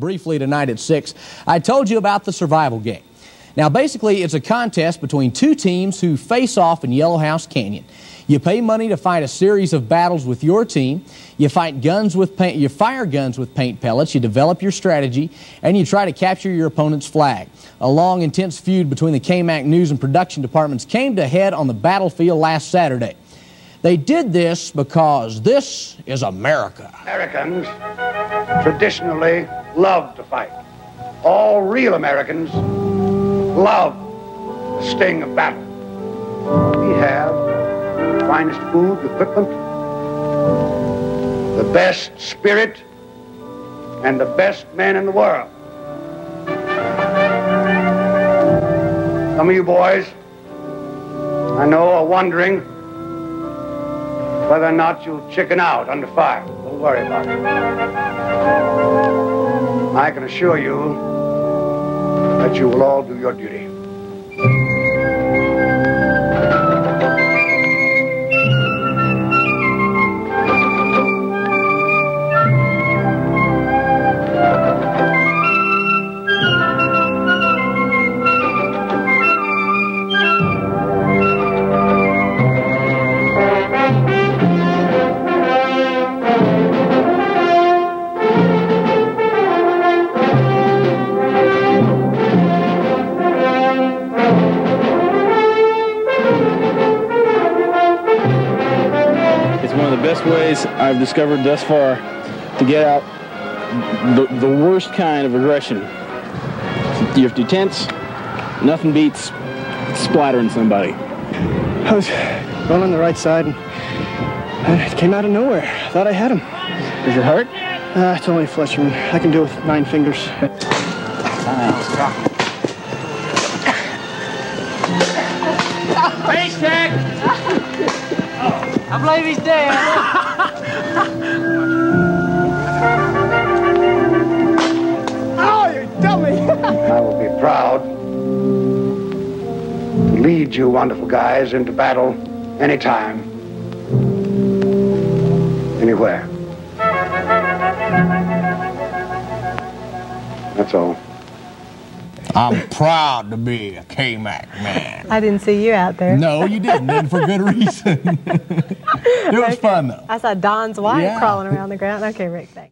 briefly tonight at 6. I told you about the survival game. Now, basically, it's a contest between two teams who face off in Yellowhouse Canyon. You pay money to fight a series of battles with your team. You fight guns with paint, you fire guns with paint pellets. You develop your strategy, and you try to capture your opponent's flag. A long, intense feud between the KAMC news and production departments came to head on the battlefield last Saturday. They did this because this is America. Americans traditionally love to fight. All real Americans love the sting of battle. We have the finest food, equipment, the best spirit, and the best men in the world. Some of you boys, I know, are wondering whether or not you'll chicken out under fire. Don't worry about it. I can assure you that you will all do your duty. It's one of the best ways I've discovered thus far to get out the, the worst kind of aggression. If you're tense, nothing beats splattering somebody. I was going on the right side and it came out of nowhere. I thought I had him. Does it hurt? Uh, it's only a flesh wound. I can do it with nine fingers. Face check! I believe he's dead. Oh, you dummy! I will be proud to lead you wonderful guys into battle anytime, anywhere. That's all. I'm proud to be a K-Mac man. I didn't see you out there. No, you didn't, and for good reason. it was fun, though. I saw Don's wife Yeah. crawling around the ground. Okay, Rick, thanks.